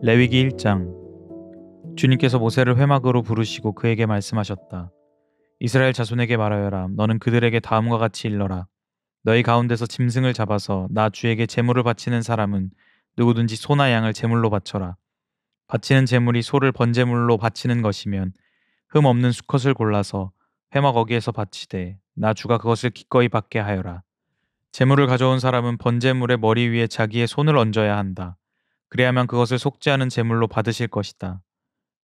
레위기 1장 주님께서 모세를 회막으로 부르시고 그에게 말씀하셨다. 이스라엘 자손에게 말하여라. 너는 그들에게 다음과 같이 일러라. 너희 가운데서 짐승을 잡아서 나 주에게 제물을 바치는 사람은 누구든지 소나 양을 제물로 바쳐라. 바치는 제물이 소를 번제물로 바치는 것이면 흠 없는 수컷을 골라서 회막 어기에서 바치되 나 주가 그것을 기꺼이 받게 하여라. 제물을 가져온 사람은 번제물의 머리 위에 자기의 손을 얹어야 한다. 그래야만 그것을 않은 제물로 받으실 것이다.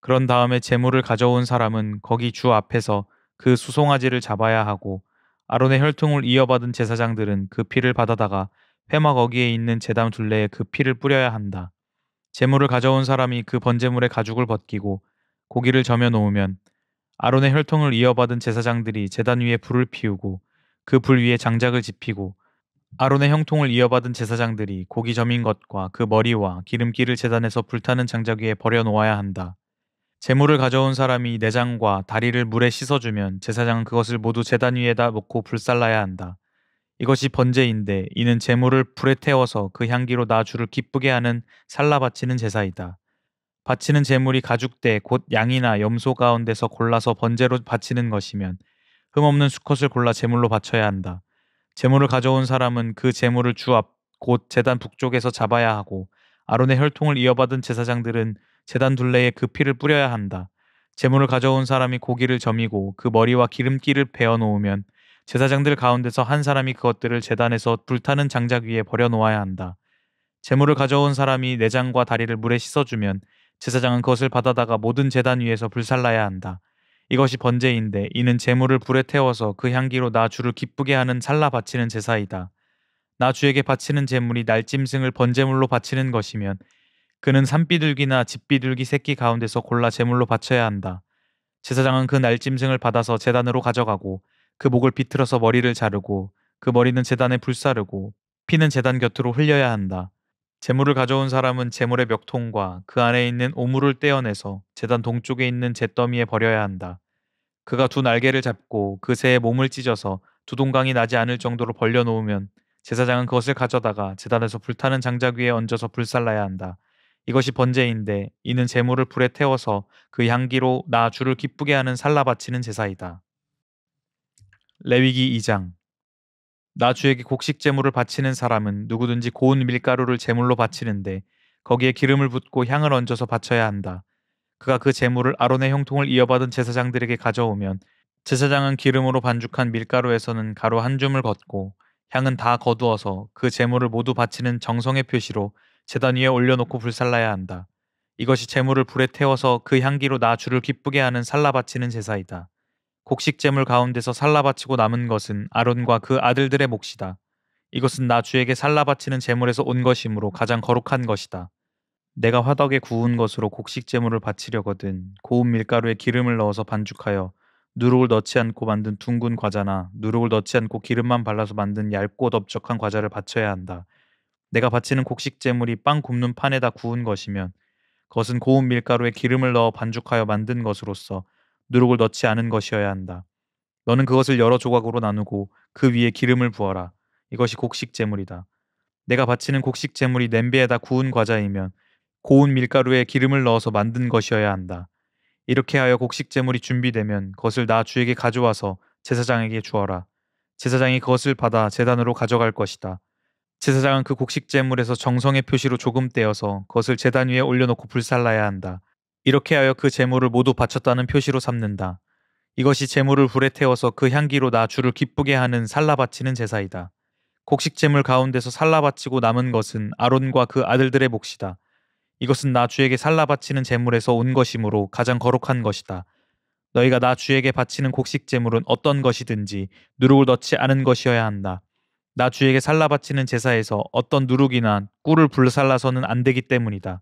그런 다음에 제물을 가져온 사람은 거기 주 앞에서 그 수송아지를 잡아야 하고 아론의 혈통을 이어받은 제사장들은 그 피를 받아다가 회막 어기에 있는 제담 둘레에 그 피를 뿌려야 한다. 제물을 가져온 사람이 그 번제물의 가죽을 벗기고 고기를 점여 놓으면 아론의 혈통을 이어받은 제사장들이 제단 위에 불을 피우고 그 불 위에 장작을 지피고 아론의 형통을 이어받은 제사장들이 고기 점인 것과 그 머리와 기름기를 제단에서 불타는 장작 위에 버려 놓아야 한다. 재물을 가져온 사람이 내장과 다리를 물에 씻어주면 제사장은 그것을 모두 제단 위에다 놓고 불살라야 한다. 이것이 번제인데 이는 재물을 불에 태워서 그 향기로 나 주를 기쁘게 하는 살라 바치는 제사이다. 바치는 재물이 가죽대 곧 양이나 염소 가운데서 골라서 번제로 바치는 것이면 흠없는 수컷을 골라 제물로 바쳐야 한다. 재물을 가져온 사람은 그 재물을 주 앞곧 제단 북쪽에서 잡아야 하고 아론의 혈통을 이어받은 제사장들은 제단 둘레에 그 피를 뿌려야 한다. 재물을 가져온 사람이 고기를 점이고 그 머리와 기름기를 베어 놓으면 제사장들 가운데서 한 사람이 그것들을 제단에서 불타는 장작 위에 버려 놓아야 한다. 재물을 가져온 사람이 내장과 다리를 물에 씻어주면 제사장은 그것을 받아다가 모든 제단 위에서 불살라야 한다. 이것이 번제인데 이는 재물을 불에 태워서 그 향기로 나 주를 기쁘게 하는 살라 바치는 제사이다. 나 주에게 바치는 재물이 날짐승을 번제물로 바치는 것이면 그는 산비둘기나 집비둘기 새끼 가운데서 골라 제물로 바쳐야 한다. 제사장은 그 날짐승을 받아서 제단으로 가져가고 그 목을 비틀어서 머리를 자르고 그 머리는 제단에 불사르고 피는 제단 곁으로 흘려야 한다. 재물을 가져온 사람은 재물의 멱통과 그 안에 있는 오물을 떼어내서 재단 동쪽에 있는 잿더미에 버려야 한다. 그가 두 날개를 잡고 그 새의 몸을 찢어서 두 동강이 나지 않을 정도로 벌려놓으면 제사장은 그것을 가져다가 재단에서 불타는 장작 위에 얹어서 불살라야 한다. 이것이 번제인데 이는 재물을 불에 태워서 그 향기로 나 주를 기쁘게 하는 살라 바치는 제사이다. 레위기 2장 나 주에게 곡식 제물을 바치는 사람은 누구든지 고운 밀가루를 제물로 바치는데 거기에 기름을 붓고 향을 얹어서 바쳐야 한다. 그가 그 제물을 아론의 형통을 이어받은 제사장들에게 가져오면 제사장은 기름으로 반죽한 밀가루에서는 가루 한 줌을 걷고 향은 다 거두어서 그 제물을 모두 바치는 정성의 표시로 제단 위에 올려놓고 불살라야 한다. 이것이 제물을 불에 태워서 그 향기로 나 주를 기쁘게 하는 살라 바치는 제사이다. 곡식 제물 가운데서 살라 바치고 남은 것은 아론과 그 아들들의 몫이다. 이것은 나 주에게 살라 바치는 제물에서 온 것이므로 가장 거룩한 것이다. 내가 화덕에 구운 것으로 곡식 제물을 바치려거든 고운 밀가루에 기름을 넣어서 반죽하여 누룩을 넣지 않고 만든 둥근 과자나 누룩을 넣지 않고 기름만 발라서 만든 얇고 넓적한 과자를 바쳐야 한다. 내가 바치는 곡식 제물이 빵 굽는 판에다 구운 것이면 그것은 고운 밀가루에 기름을 넣어 반죽하여 만든 것으로서 누룩을 넣지 않은 것이어야 한다. 너는 그것을 여러 조각으로 나누고 그 위에 기름을 부어라. 이것이 곡식 제물이다. 내가 바치는 곡식 제물이 냄비에다 구운 과자이면 고운 밀가루에 기름을 넣어서 만든 것이어야 한다. 이렇게 하여 곡식 제물이 준비되면 그것을 나 주에게 가져와서 제사장에게 주어라. 제사장이 그것을 받아 제단으로 가져갈 것이다. 제사장은 그 곡식 제물에서 정성의 표시로 조금 떼어서 그것을 제단 위에 올려놓고 불살라야 한다. 이렇게 하여 그 재물을 모두 바쳤다는 표시로 삼는다. 이것이 재물을 불에 태워서 그 향기로 나 주를 기쁘게 하는 살라 바치는 제사이다. 곡식 재물 가운데서 살라 바치고 남은 것은 아론과 그 아들들의 몫이다. 이것은 나 주에게 살라 바치는 재물에서 온 것이므로 가장 거룩한 것이다. 너희가 나 주에게 바치는 곡식 재물은 어떤 것이든지 누룩을 넣지 않은 것이어야 한다. 나 주에게 살라 바치는 제사에서 어떤 누룩이나 꿀을 불살라서는 안 되기 때문이다.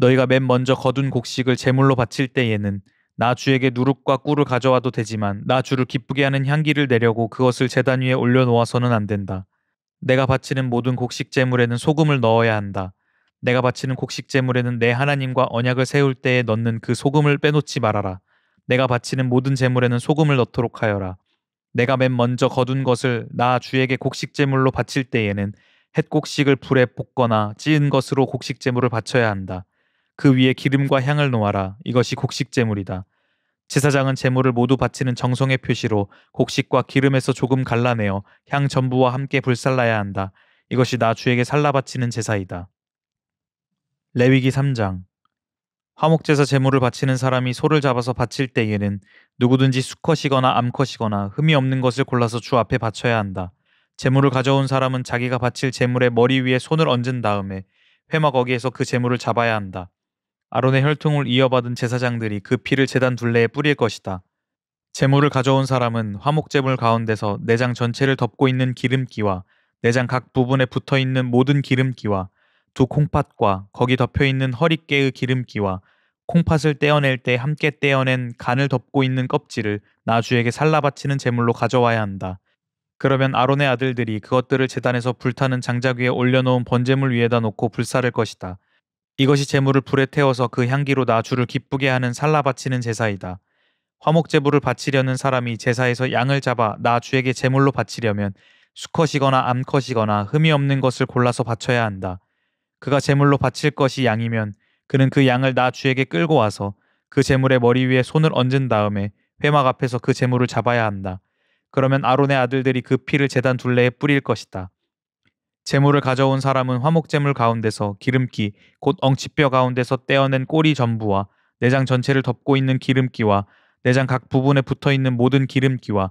너희가 맨 먼저 거둔 곡식을 제물로 바칠 때에는 나 주에게 누룩과 꿀을 가져와도 되지만 나 주를 기쁘게 하는 향기를 내려고 그것을 제단 위에 올려놓아서는 안 된다. 내가 바치는 모든 곡식 제물에는 소금을 넣어야 한다. 내가 바치는 곡식 제물에는 내 하나님과 언약을 세울 때에 넣는 그 소금을 빼놓지 말아라. 내가 바치는 모든 제물에는 소금을 넣도록 하여라. 내가 맨 먼저 거둔 것을 나 주에게 곡식 제물로 바칠 때에는 햇곡식을 불에 볶거나 찌은 것으로 곡식 제물을 바쳐야 한다. 그 위에 기름과 향을 놓아라. 이것이 곡식 제물이다. 제사장은 제물을 모두 바치는 정성의 표시로 곡식과 기름에서 조금 갈라내어 향 전부와 함께 불살라야 한다. 이것이 나 주에게 살라 바치는 제사이다. 레위기 3장 화목제사 제물을 바치는 사람이 소를 잡아서 바칠 때에는 누구든지 수컷이거나 암컷이거나 흠이 없는 것을 골라서 주 앞에 바쳐야 한다. 제물을 가져온 사람은 자기가 바칠 제물의 머리 위에 손을 얹은 다음에 회막 어기에서 그 제물을 잡아야 한다. 아론의 혈통을 이어받은 제사장들이 그 피를 제단 둘레에 뿌릴 것이다. 제물을 가져온 사람은 화목제물 가운데서 내장 전체를 덮고 있는 기름기와 내장 각 부분에 붙어 있는 모든 기름기와 두 콩팥과 거기 덮여 있는 허리깨의 기름기와 콩팥을 떼어낼 때 함께 떼어낸 간을 덮고 있는 껍질을 나주에게 살라 바치는 제물로 가져와야 한다. 그러면 아론의 아들들이 그것들을 재단에서 불타는 장작 위에 올려놓은 번제물 위에다 놓고 불사를 것이다. 이것이 제물을 불에 태워서 그 향기로 나 주를 기쁘게 하는 살라 바치는 제사이다. 화목 제물을 바치려는 사람이 제사에서 양을 잡아 나 주에게 제물로 바치려면 수컷이거나 암컷이거나 흠이 없는 것을 골라서 바쳐야 한다. 그가 제물로 바칠 것이 양이면 그는 그 양을 나 주에게 끌고 와서 그 제물의 머리 위에 손을 얹은 다음에 회막 앞에서 그 제물을 잡아야 한다. 그러면 아론의 아들들이 그 피를 제단 둘레에 뿌릴 것이다. 제물을 가져온 사람은 화목제물 가운데서 기름기, 곧 엉치뼈 가운데서 떼어낸 꼬리 전부와 내장 전체를 덮고 있는 기름기와 내장 각 부분에 붙어 있는 모든 기름기와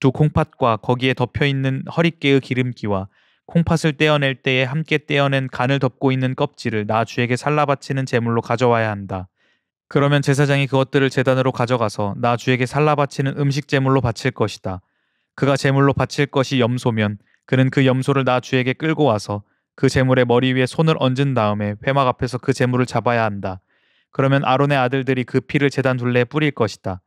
두 콩팥과 거기에 덮여 있는 허리깨의 기름기와 콩팥을 떼어낼 때에 함께 떼어낸 간을 덮고 있는 껍질을 나 주에게 살라 바치는 제물로 가져와야 한다. 그러면 제사장이 그것들을 제단으로 가져가서 나 주에게 살라 바치는 음식 제물로 바칠 것이다. 그가 제물로 바칠 것이 염소면 그는 그 염소를 나 주에게 끌고 와서 그 제물의 머리 위에 손을 얹은 다음에 회막 앞에서 그 제물을 잡아야 한다. 그러면 아론의 아들들이 그 피를 제단 둘레에 뿌릴 것이다.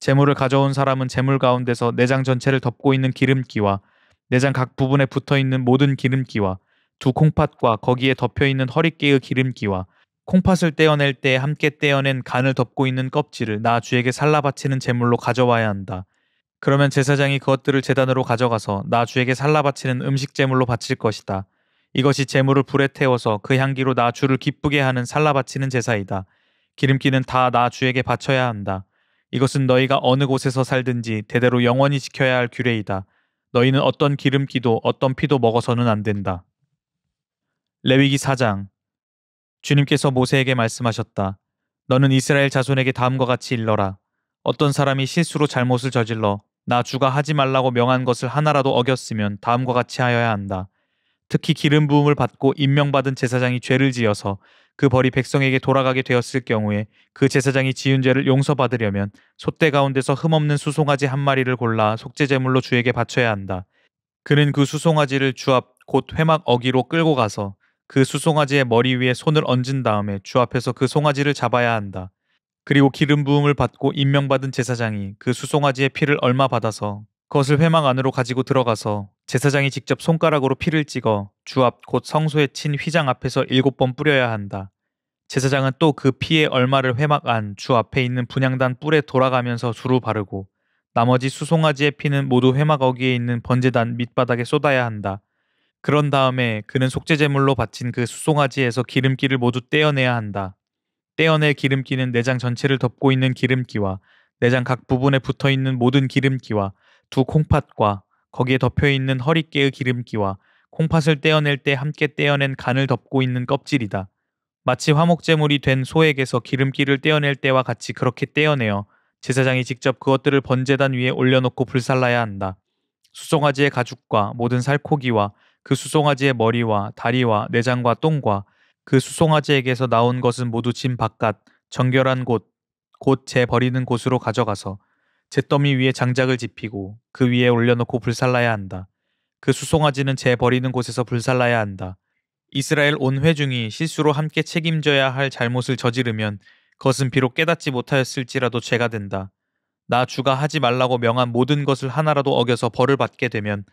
제물을 가져온 사람은 제물 가운데서 내장 전체를 덮고 있는 기름기와 내장 각 부분에 붙어 있는 모든 기름기와 두 콩팥과 거기에 덮여 있는 허리깨의 기름기와 콩팥을 떼어낼 때 함께 떼어낸 간을 덮고 있는 껍질을 나 주에게 살라 바치는 제물로 가져와야 한다. 그러면 제사장이 그것들을 제단으로 가져가서 나 주에게 살라 바치는 음식 제물로 바칠 것이다. 이것이 제물을 불에 태워서 그 향기로 나 주를 기쁘게 하는 살라 바치는 제사이다. 기름기는 다 나 주에게 바쳐야 한다. 이것은 너희가 어느 곳에서 살든지 대대로 영원히 지켜야 할 규례이다. 너희는 어떤 기름기도 어떤 피도 먹어서는 안 된다. 레위기 4장 주님께서 모세에게 말씀하셨다. 너는 이스라엘 자손에게 다음과 같이 일러라. 어떤 사람이 실수로 잘못을 저질러 나 주가 하지 말라고 명한 것을 하나라도 어겼으면 다음과 같이 하여야 한다. 특히 기름 부음을 받고 임명받은 제사장이 죄를 지어서 그 벌이 백성에게 돌아가게 되었을 경우에 그 제사장이 지은 죄를 용서받으려면 소떼 가운데서 흠없는 수송아지 한 마리를 골라 속죄 제물로 주에게 바쳐야 한다. 그는 그 수송아지를 주 앞 곧 회막 어기로 끌고 가서 그 수송아지의 머리 위에 손을 얹은 다음에 주 앞에서 그 송아지를 잡아야 한다. 그리고 기름 부음을 받고 임명받은 제사장이 그 수송아지의 피를 얼마 받아서 그것을 회막 안으로 가지고 들어가서 제사장이 직접 손가락으로 피를 찍어 주 앞 곧 성소에 친 휘장 앞에서 일곱 번 뿌려야 한다. 제사장은 또 그 피의 얼마를 회막 안 주 앞에 있는 분양단 뿔에 돌아가면서 두루 바르고 나머지 수송아지의 피는 모두 회막 어기에 있는 번제단 밑바닥에 쏟아야 한다. 그런 다음에 그는 속죄제물로 바친 그 수송아지에서 기름기를 모두 떼어내야 한다. 떼어낼 기름기는 내장 전체를 덮고 있는 기름기와 내장 각 부분에 붙어 있는 모든 기름기와 두 콩팥과 거기에 덮여 있는 허리깨의 기름기와 콩팥을 떼어낼 때 함께 떼어낸 간을 덮고 있는 껍질이다. 마치 화목제물이 된 소에게서 기름기를 떼어낼 때와 같이 그렇게 떼어내어 제사장이 직접 그것들을 번제단 위에 올려놓고 불살라야 한다. 수송아지의 가죽과 모든 살코기와 그 수송아지의 머리와 다리와 내장과 똥과 그 수송아지에게서 나온 것은 모두 짐 바깥 정결한 곳, 곧 재 버리는 곳으로 가져가서 잿더미 위에 장작을 지피고 그 위에 올려놓고 불살라야 한다. 그 수송아지는 재 버리는 곳에서 불살라야 한다. 이스라엘 온 회중이 실수로 함께 책임져야 할 잘못을 저지르면 그것은 비록 깨닫지 못하였을지라도 죄가 된다. 나 주가 하지 말라고 명한 모든 것을 하나라도 어겨서 벌을 받게 되면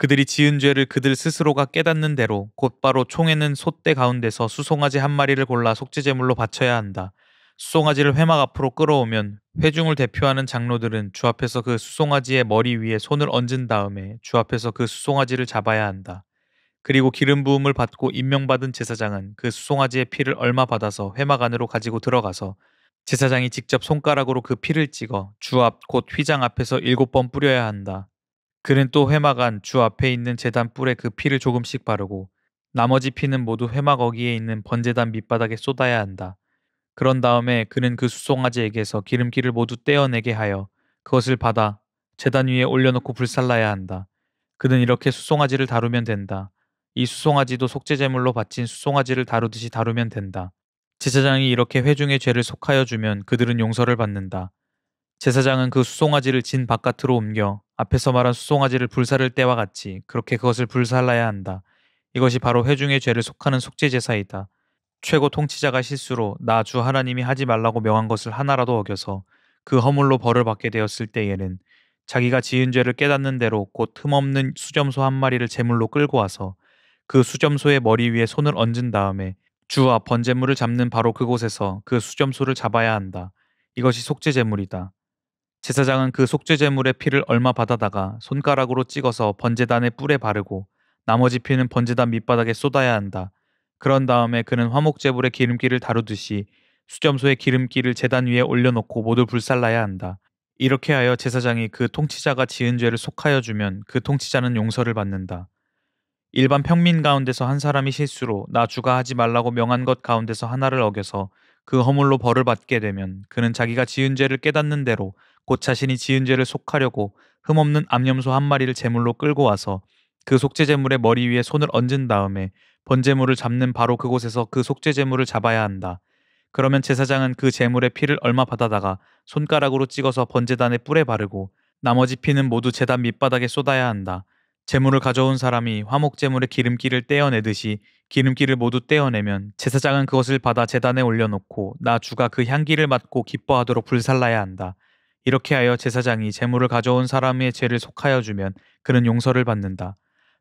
그들이 지은 죄를 그들 스스로가 깨닫는 대로 곧바로 총에는 소떼 가운데서 수송아지 한 마리를 골라 속죄제물로 바쳐야 한다. 수송아지를 회막 앞으로 끌어오면 회중을 대표하는 장로들은 주 앞에서 그 수송아지의 머리 위에 손을 얹은 다음에 주 앞에서 그 수송아지를 잡아야 한다. 그리고 기름 부음을 받고 임명받은 제사장은 그 수송아지의 피를 얼마 받아서 회막 안으로 가지고 들어가서 제사장이 직접 손가락으로 그 피를 찍어 주 앞 곧 휘장 앞에서 일곱 번 뿌려야 한다. 그는 또 회막 안 주 앞에 있는 제단 뿔에 그 피를 조금씩 바르고 나머지 피는 모두 회막 어기에 있는 번제단 밑바닥에 쏟아야 한다. 그런 다음에 그는 그 수송아지에게서 기름기를 모두 떼어내게 하여 그것을 받아 제단 위에 올려놓고 불살라야 한다. 그는 이렇게 수송아지를 다루면 된다. 이 수송아지도 속죄제물로 바친 수송아지를 다루듯이 다루면 된다. 제사장이 이렇게 회중의 죄를 속하여 주면 그들은 용서를 받는다. 제사장은 그 수송아지를 진 바깥으로 옮겨 앞에서 말한 수송아지를 불사를 때와 같이 그렇게 그것을 불살라야 한다. 이것이 바로 회중의 죄를 속하는 속죄 제사이다. 최고 통치자가 실수로 나 주 하나님이 하지 말라고 명한 것을 하나라도 어겨서 그 허물로 벌을 받게 되었을 때에는 자기가 지은 죄를 깨닫는 대로 곧 흠없는 수점소 한 마리를 제물로 끌고 와서 그 수점소의 머리 위에 손을 얹은 다음에 주앞 번제물을 잡는 바로 그곳에서 그 수점소를 잡아야 한다. 이것이 속죄 제물이다. 제사장은 그 속죄 제물의 피를 얼마 받아다가 손가락으로 찍어서 번제단의 뿔에 바르고 나머지 피는 번제단 밑바닥에 쏟아야 한다. 그런 다음에 그는 화목제물의 기름기를 다루듯이 수점소의 기름기를 제단 위에 올려놓고 모두 불살라야 한다. 이렇게 하여 제사장이 그 통치자가 지은 죄를 속하여 주면 그 통치자는 용서를 받는다. 일반 평민 가운데서 한 사람이 실수로 나 주가 하지 말라고 명한 것 가운데서 하나를 어겨서 그 허물로 벌을 받게 되면 그는 자기가 지은 죄를 깨닫는 대로 곧 자신이 지은 죄를 속하려고 흠없는 암염소 한 마리를 제물로 끌고 와서 그 속죄 제물의 머리 위에 손을 얹은 다음에 번제물을 잡는 바로 그곳에서 그 속죄 제물을 잡아야 한다. 그러면 제사장은 그 제물의 피를 얼마 받아다가 손가락으로 찍어서 번제단의 뿔에 바르고 나머지 피는 모두 제단 밑바닥에 쏟아야 한다. 제물을 가져온 사람이 화목 제물의 기름기를 떼어내듯이 기름기를 모두 떼어내면 제사장은 그것을 받아 제단에 올려놓고 나 주가 그 향기를 맡고 기뻐하도록 불살라야 한다. 이렇게 하여 제사장이 제물을 가져온 사람의 죄를 속하여 주면 그는 용서를 받는다.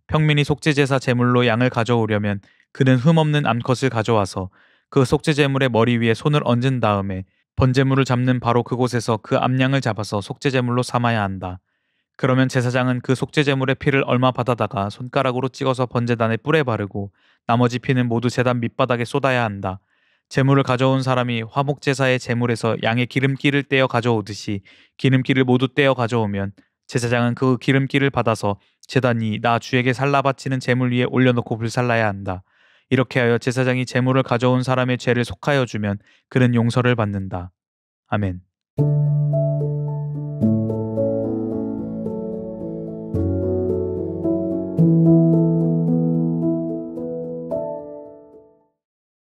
평민이 속죄제사 제물로 양을 가져오려면 그는 흠없는 암컷을 가져와서 그 속죄제물의 머리 위에 손을 얹은 다음에 번제물을 잡는 바로 그곳에서 그 암양을 잡아서 속죄제물로 삼아야 한다. 그러면 제사장은 그 속죄 제물의 피를 얼마 받아다가 손가락으로 찍어서 번제단에 뿔에 바르고 나머지 피는 모두 제단 밑바닥에 쏟아야 한다. 제물을 가져온 사람이 화목 제사의 제물에서 양의 기름기를 떼어 가져오듯이 기름기를 모두 떼어 가져오면 제사장은 그 기름기를 받아서 제단이 나 주에게 살라 바치는 제물 위에 올려놓고 불살라야 한다. 이렇게 하여 제사장이 제물을 가져온 사람의 죄를 속하여 주면 그는 용서를 받는다. 아멘.